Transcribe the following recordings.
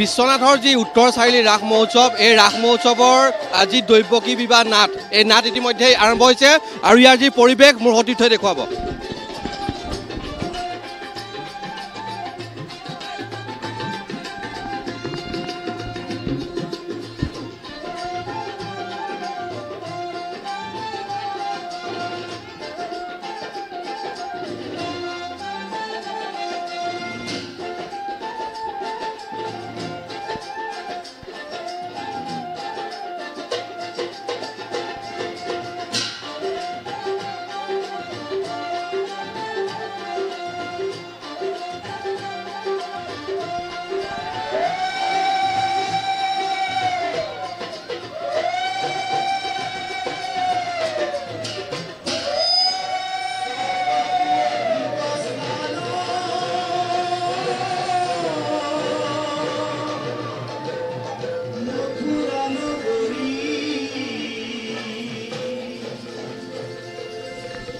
বিশ্বনাথৰ যি উত্তৰ চাৰিআলি ৰাস মহোৎসৱ এই ৰাস মহোৎসৱৰ যি দৈৱকী বিবাহ নাট। এই নাট ইতিমধ্যে আৰম্ভ হৈছে আৰু ইয়াৰ যি পৰিৱেশ মোৰ সতীৰ্থই দেখুৱাব।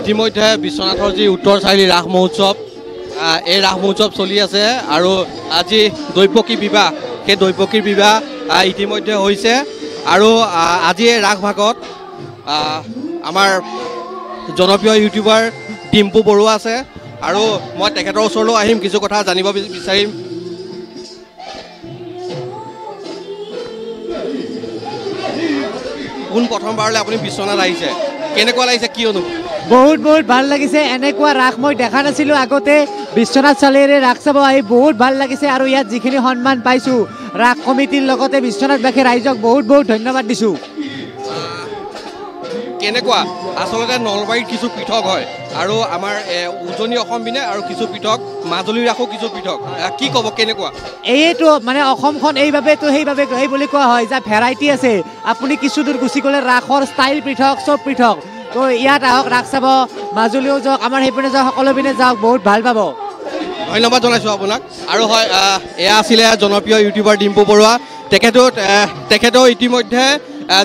ইতিমধ্যে বিশ্বনাথৰ যি উত্তৰ চাৰিআলি ৰাস মহোৎসৱ এই ৰাস মহোৎসৱ চলি আছে আৰু আজি দৈৱকী বিবাহ। সেই দৈৱকীৰ বিবাহ ইতিমধ্যে হৈছে। আৰু আজি এই ৰাস ভাগত আমাৰ জনপ্ৰিয় ইউটিউবাৰ ডিম্পু বৰুৱা আছে। আৰু মই তেখেতৰ ওচৰলৈ আহিম কিছু কথা জানিব বিচাৰিম। পোন প্ৰথমবাৰলৈ আপুনি বিশ্বনাথ আহিছে? কেনেকুৱা লাগিছে কি অনুভৱ বহুত বহুত ভাল লাগিছে। এনেকুৱা ৰাস মই দেখা নাছিলোঁ আগতে। বিশ্বনাথ চাৰিআলিৰে ৰাস চাব আহি বহুত ভাল লাগিছে আৰু ইয়াত যিখিনি সন্মান পাইছোঁ ৰাস কমিটিৰ লগতে বিশ্বনাথবাসী ৰাইজক বহুত বহুত ধন্যবাদ দিছোঁ। কেনেকুৱা? আচলতে নলবাৰীত কিছু পৃথক হয় আৰু আমাৰ উজনি অসম পিনে আৰু কিছু পৃথক মাজুলীৰ ৰাসো কিছু পৃথক। কি ক'ব কেনেকুৱা? এইটো মানে অসমখন এইবাবেতো সেইবাবে সেই বুলি কোৱা হয় যে ভেৰাইটি আছে। আপুনি কিছু দূৰ গুচি গ'লে ৰাসৰ ষ্টাইল পৃথক চব পৃথক। তো ইয়াত আহক ৰাস চাব মাজুলীও যাওক আমাৰ সেইপিনে যাওক সকলো পিনে যাওক বহুত ভাল পাব। ধন্যবাদ জনাইছোঁ আপোনাক। আৰু হয় এয়া আছিলে জনপ্ৰিয় ইউটিউবাৰ ডিম্পু বৰুৱা। তেখেতো আহ, তেখেতেও ইতিমধ্যে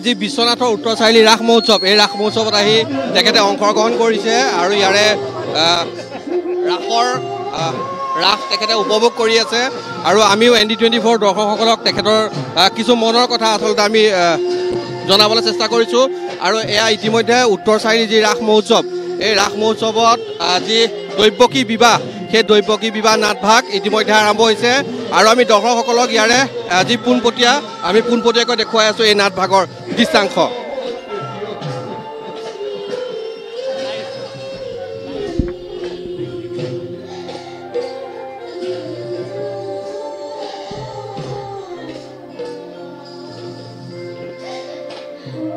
যি বিশ্বনাথৰ উত্তৰ চাৰিআলি ৰাস মহোৎসৱ এই ৰাস মহোৎসৱত আহি তেখেতে অংশগ্ৰহণ কৰিছে আৰু ইয়াৰে ৰাসৰ ৰাস তেখেতে উপভোগ কৰি আছে। আৰু আমিও এন ডি টুৱেণ্টি ফ'ৰ দৰ্শকসকলক তেখেতৰ কিছু মনৰ কথা আচলতে আমি জনাবলৈ চেষ্টা কৰিছোঁ। আৰু এয়া ইতিমধ্যে উত্তৰ চাৰিআলি যি ৰাস মহোৎসৱ এই ৰাস মহোৎসৱত যি দৈৱকী বিবাহ সেই দৈৱকী বিবাহ নাটভাগ ইতিমধ্যে আৰম্ভ হৈছে আৰু আমি দৰ্শকসকলক ইয়াৰে আজি পোনপটীয়া আমি পোনপটীয়াকৈ দেখুৱাই আছোঁ এই নাটভাগৰ দৃশ্যাংশ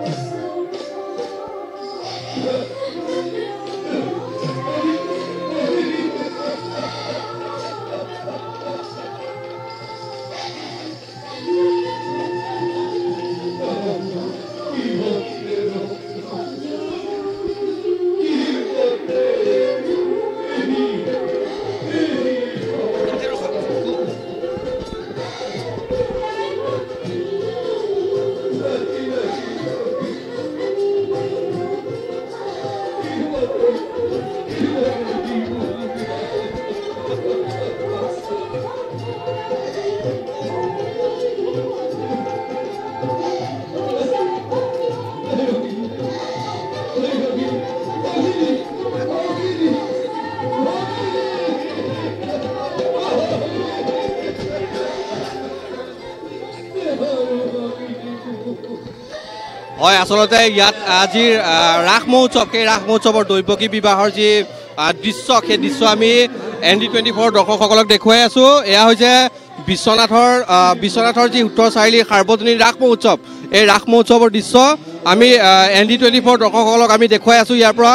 Thank. হয় আচলতে ইয়াত আজিৰ ৰাস মহোৎসৱ সেই ৰাস মহোৎসৱৰ দৈৱকী বিবাহৰ যি দৃশ্য সেই দৃশ্য আমি এন ডি টুৱেণ্টি ফ'ৰ দৰ্শকসকলক দেখুৱাই আছোঁ। এয়া হৈছে বিশ্বনাথৰ বিশ্বনাথৰ যি উত্তৰ চাৰিআলিৰ সাৰ্বজনীন ৰাস মহোৎসৱ। এই ৰাস মহোৎসৱৰ দৃশ্য আমি এন ডি টুৱেণ্টি ফ'ৰ দৰ্শকসকলক আমি দেখুৱাই আছোঁ। ইয়াৰ পৰা